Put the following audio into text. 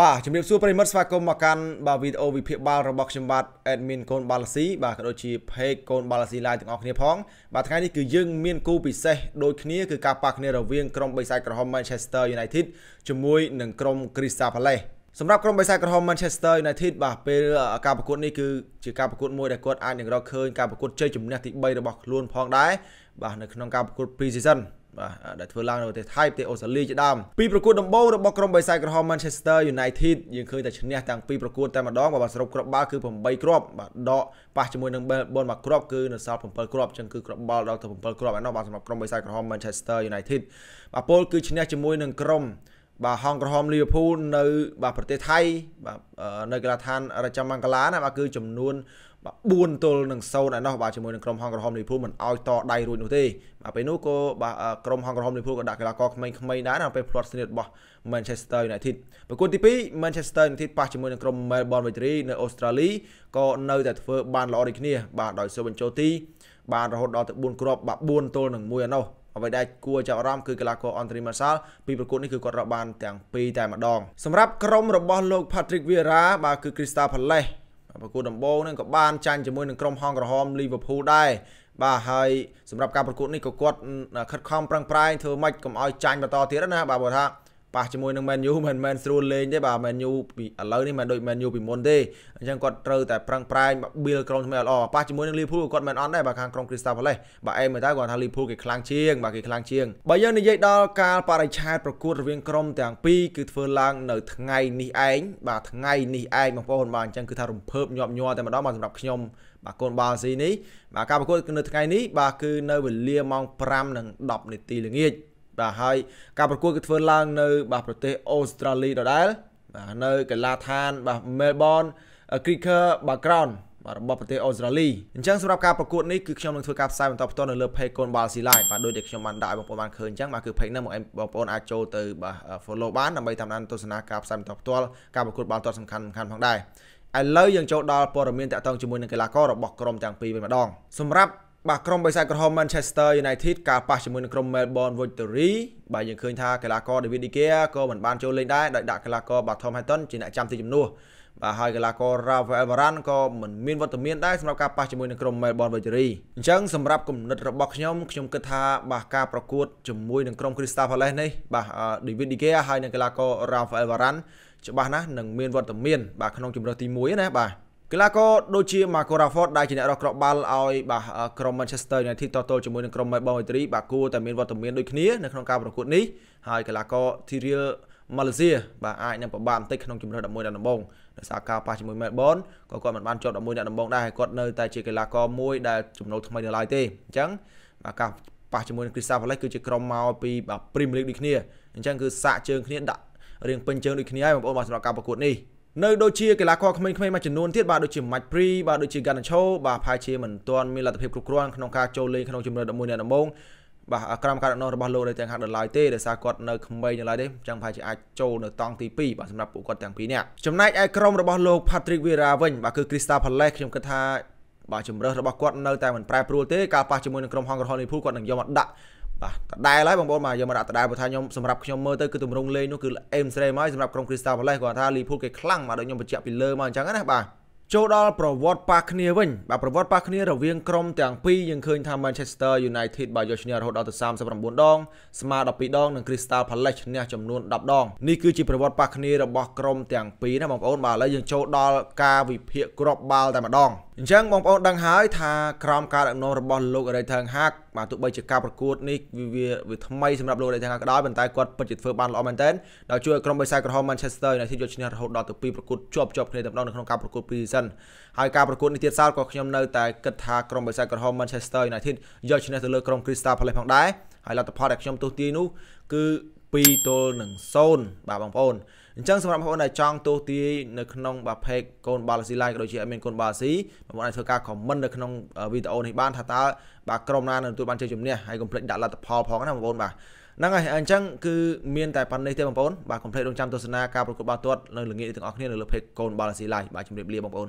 បាទជំរាបសួរប្រិមិត្តស្វាគមន៍មកកាន់បាទវីដេអូវិភាគបាល់របស់ខ្ញុំបាទ admin កូនបាល់ស៊ីបាទក៏ដូចជា page កូនបាល់ស៊ី live ទាំងអស់គ្នាផងបាទថ្ងៃនេះគឺយើងមានគូពិសេសដូចគ្នាគឺការប៉ះគ្នារវាងក្រុមបិសាចក្រហម Manchester United ជាមួយនឹងក្រុម Crystal Palace សម្រាប់ក្រុមបិសាចក្រហម Manchester United បាទពេលការប្រកួតនេះគឺជាការប្រកួតមួយដែលគាត់អាចនឹងរកឃើញការប្រកួតជ័យជំនះទី3របស់ខ្លួនផងដែរបាទនៅក្នុងការប្រកួត Pre-season បាទដែលធ្វើឡើងនៅប្រទេសថៃប្រទេសអូស្ត្រាលីជាដើមពីប្រកួតដំបូងរបស់ក្រុមបិសាចក្រហម Manchester United យើងឃើញតែឈ្នះទាំងពីរប្រកួតតែម្ដងបាទសរុបគ្រាប់បាល់គឺ8គ្រាប់បាទដកប៉ះជាមួយនឹង Melbourne មួយគ្រាប់គឺនៅសល់7គ្រាប់ចឹងគឺគ្រាប់បាល់ដល់ទៅ7គ្រាប់ឯណោះបាទសម្រាប់ក្រុមបិសាចក្រហម Manchester United បាទពលគឺឈ្នះជាមួយនឹងក្រុម បាទហងក្រហមលីវើពូលនៅបាទប្រទេសថៃបាទនៅកីឡដ្ឋានរាជមង្គឡាណាបាទគឺចំនួនបាទ4ទល់នឹង0ឯណោះបាទជាមួយនឹងក្រុមហងក្រហមលីវើពូលមិនអោយតដៃរួចនោះទេបាទពេលនោះក៏បាទក្រុមហងក្រហមលីវើពូលក៏ដាក់កីឡាករក្មេងៗដែរនៅពេលផ្្លាត់ស្នៀតរបស់ Manchester United ប្រកួតទី2 Manchester United ប៉ះជាមួយនឹងក្រុម Melbourne Victory នៅអូស្ត្រាលីក៏នៅតែធ្វើបានល្អដូចគ្នា បាទដោយសូបញ្ចូលទី បានរហូតដល់ទៅ4គ្រាប់បាទ4ទល់នឹង1ឯណោះ អ្វីដែលគួរចាប់អារម្មណ៍គឺកីឡាករអនត្រីម៉ាសាល់ពីប្រកួតនេះគឺគាត់រកបានទាំងពីរតែម្ដងសម្រាប់ក្រុមរបស់លោក Patrick Vieira បាទគឺ Crystal Palace ប្រកួតដំបូងហ្នឹងក៏បានចាញ់ជាមួយនឹងក្រុមហងក្រហម Liverpool ដែរបាទហើយសម្រាប់ការប្រកួតនេះក៏គាត់ខិតខំប្រឹងប្រែងធ្វើម៉េចកុំឲ្យចាញ់បន្តទៀតណាបាទបើថា ប៉ះជាមួយនឹង Man U មិនមែនស្រួលលេងទេបាទ Man U ពីឥឡូវនេះមិនដូច Man U ពីមុនទេអញ្ចឹងគាត់ត្រូវតែប្រឹងប្រែងបៀលក្រុមថ្មីល្អប៉ះជាមួយនឹង Liverpool គាត់មិនអន់ដែរបាទខាងក្រុម Crystal Palace បាទអេមទៅគាត់ថា Liverpool គេខ្លាំងជាងបាទគេខ្លាំងជាងបើយើងនិយាយដល់ការបរិច្ឆេទប្រកួតរវាងក្រុមទាំងពីរគឺធ្វើឡើងនៅថ្ងៃនេះឯងបាទថ្ងៃនេះឯងបងប្អូនបាទអញ្ចឹងគឺថារំភើបញាប់ញ័រតែម្ដងបាទសម្រាប់ខ្ញុំបាទកូនបាល់ស៊ីនេះបាទការប្រកួតនៅថ្ងៃនេះបាទគឺនៅវេលាម៉ោង5:10នាទីល្ងាច បាទហើយការប្រកួតគឺធ្វើឡើងនៅ បាទប្រទេសអូស្ត្រាលីដដែលបាទនៅកីឡាដ្ឋានបាទ Melbourne Cricket Background បាទរបស់ប្រទេសអូស្ត្រាលីអញ្ចឹងសម្រាប់ការប្រកួតនេះគឺខ្ញុំនឹងធ្វើការផ្សាយបន្តផ្ទាល់នៅលើ page កូនបាល់ស៊ី live បាទដូចដែលខ្ញុំបានដាក់ឲ្យបងប្អូនបានឃើញអញ្ចឹងបាទគឺ page ហ្នឹងបងប្អូនអាចចូលទៅបាទ follow បានដើម្បីតាមដានទស្សនាការផ្សាយបន្តផ្ទាល់ការប្រកួតបាល់ទាត់សំខាន់ៗផងដែរឥឡូវយើងចូលដល់ព័ត៌មានតាក់ទងជាមួយនឹងកីឡាកររបស់ក្រុមទាំងពីរវិញម្ដងសម្រាប់ បាទក្រុមបិសាចក្រហម Manchester United ការប៉ះជាមួយនឹងក្រុម Melbourne Victory បាទយើងឃើញថាកីឡាករ David De Gea ក៏មិនបានចូលលេងដែរដោយដាក់កីឡាករបាទ Tom Hinton ជាអ្នកចាំទីជំនួសបាទហើយកីឡាករ Rafael Varane ក៏មិនមានវត្តមានដែរសម្រាប់ការប៉ះជាមួយនឹងក្រុម Melbourne Victory អញ្ចឹងសម្រាប់គំនិតរបស់ខ្ញុំខ្ញុំគិតថាបាទការប្រកួតជាមួយនឹងក្រុម Crystal Palace នេះបាទ David De Gea ហើយនិងកីឡាករ Rafael Varane ច្បាស់ណាស់នឹងមានវត្តមានបាទក្នុងជម្រើសទី1ណាបាទ កីឡាករដូចជា Marco Rashford ដែលជាអ្នករកគ្រាប់បាល់ឲ្យបាទក្រុម Manchester United តទល់ជាមួយនឹងក្រុម Melbourne Victory បាទគួរតែមានវត្តមានដូចគ្នានៅក្នុងការប្រកួតនេះហើយកីឡាករ Tyrell Malaysia បាទអាចនឹងពិបាកបន្តិចក្នុងជម្រើស11អ្នកដំបូងដោយសារការប៉ះជាមួយ Melbourne ក៏គាត់មិនបានជាប់11អ្នកដំបូងដែរហើយគាត់នៅតែជាកីឡាករមួយដែលចំណូលថ្មីនៅឡើយទេអញ្ចឹងបាទការប៉ះជាមួយនឹង Crystal Palace គឺជាក្រុមមកពីបាទ Premier League ដូចគ្នាអញ្ចឹងគឺសាកជើងគ្នាដាក់រៀងពេញជើងដូចគ្នាហើយបងប្អូនបាទសម្រាប់ការប្រកួតនេះ នៅដូចជាកីឡាករក្មេងៗមួយចំនួនទៀតបាទដូចជា Mike Pri បាទដូចជា Garnacho បាទផាជាមិនទាន់មានលទ្ធភាពគ្រប់គ្រាន់ក្នុងការចូលលេងក្នុងជម្រើស11អ្នកដំបូងបាទក្រមការដឹកនាំរបស់លោករាជទាំងហាក់ដល់ឡើយទេដោយសារគាត់នៅក្មេងនៅឡើយទេចឹងប្រហែលជាអាចចូលនៅតង់ទី2បាទសម្រាប់ពួកគាត់ទាំងពីរនាក់ចំណែកឯក្រុមរបស់លោក Patrick Vieira វិញបាទគឺ Crystal Palace ខ្ញុំគិតថាបាទជំរើសរបស់គាត់នៅតែមិនប្រែប្រួលទេការប៉ះជាមួយនឹងក្រុម Hong Kong Liverpool គាត់នឹងយកមកដាក់ បាទដដែលហើយបងប្អូនបាទយកមកដាក់ដដែលព្រោះថាខ្ញុំសម្រាប់ខ្ញុំមើលទៅគឺទម្រង់លេងនោះគឺអេមស្រេមហើយសម្រាប់ក្រុម Crystal Palace គាត់ថា Liverpool គេខ្លាំងបាទដូចខ្ញុំបញ្ជាក់ពីលើមកអញ្ចឹងណាបាទ ចូលដល់ប្រវត្តិប៉ះគ្នាវិញបាទប្រវត្តិប៉ះគ្នារវាងក្រុមទាំងពីរយើងឃើញថា Manchester United បាទយកឈ្នះរហូតដល់ទៅ39ដងស្មើ12ដងនិង Crystal Palace ឈ្នះចំនួន10ដងនេះគឺជាប្រវត្តិប៉ះគ្នារបស់ក្រុមទាំងពីរណាបងប្អូនបាទឥឡូវយើងចូលដល់ការវិភាគគ្រាប់បាល់តែម្ដងអញ្ចឹងបងប្អូនដឹងហើយថាក្រមការដឹកនាំរបស់លោក Erik ten Hag បាទទោះបីជាការប្រកួតនេះវាវាថ្មីសម្រាប់លោក Erik ten Hag ក៏ដោយប៉ុន្តែគាត់ពិតជាធ្វើបានល្អមែនទែនដោយជួយឲ្យក្រុមបិសាចក្រហម Manchester United យកឈ្នះរហូតដល់ទៅ2ប្រកួតជាប់ជាប់គ្នាតែម្ដងនៅក្នុងការប្រកួត Pre-season ហើយការប្រកួតនេះទៀតសោតក៏ខ្ញុំនៅតែគិតថាក្រុមបិសាចក្រហម Manchester United យកឈ្នះទៅលើក្រុម Crystal Palace ផងដែរហើយលទ្ធផលដែលខ្ញុំទស្សទាយនោះគឺ2ទល់នឹង0បាទបងប្អូនអញ្ចឹងសម្រាប់បងប្អូនដែលចង់ទស្សន៍ទាយនៅក្នុងបាទ page កូនបាល់ស៊ី live ក៏ដូចជា admin កូនបាល់ស៊ីបងប្អូនអាចធ្វើការ comment នៅក្នុងវីដេអូនេះបានថាតើបាទក្រុមណានឹងទទួលបានជ័យជំនះហើយកុំភ្លេចដាក់លទ្ធផលផងណាបងប្អូនបាទ ហ្នឹងហើយអញ្ចឹងគឺមានតែប៉ុណ្្នេះទេបងប្អូនបាទកុំភ្លេចរងចាំទស្សនាការប្រកួតបាល់ទាត់នៅល្ងាចទាំងអស់គ្នានៅលើ page កូនបាល់ស៊ី live បាទជម្រាបលាបងប្អូន